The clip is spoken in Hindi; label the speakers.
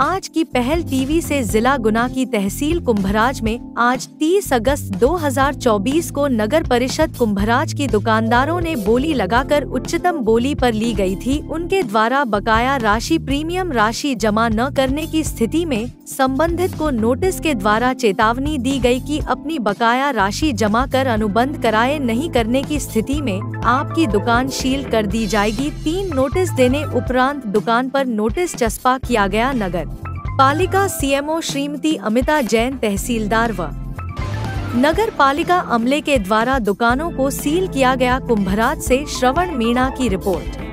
Speaker 1: आज की पहल टीवी से जिला गुना की तहसील कुंभराज में आज 30 अगस्त 2024 को नगर परिषद कुंभराज की दुकानदारों ने बोली लगाकर उच्चतम बोली पर ली गई थी। उनके द्वारा बकाया राशि प्रीमियम राशि जमा न करने की स्थिति में संबंधित को नोटिस के द्वारा चेतावनी दी गई कि अपनी बकाया राशि जमा कर अनुबंध कराए नहीं करने की स्थिति में आपकी दुकान शील कर दी जाएगी। तीन नोटिस देने उपरांत दुकान पर नोटिस चस्पा किया गया नगर। पालिका सीएमओ श्रीमती अमिता जैन तहसीलदार व नगर पालिका अमले के द्वारा दुकानों को सील किया गया कुंभराज से श्रवण मीणा की रिपोर्ट।